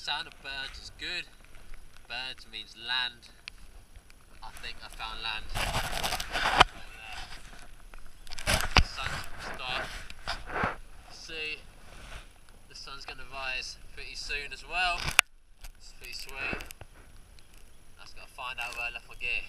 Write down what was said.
sound of birds is good. Birds means land. I think I found land. The sun's start. See, the sun's gonna rise pretty soon as well. It's pretty sweet. I just gotta find out where I left my gear.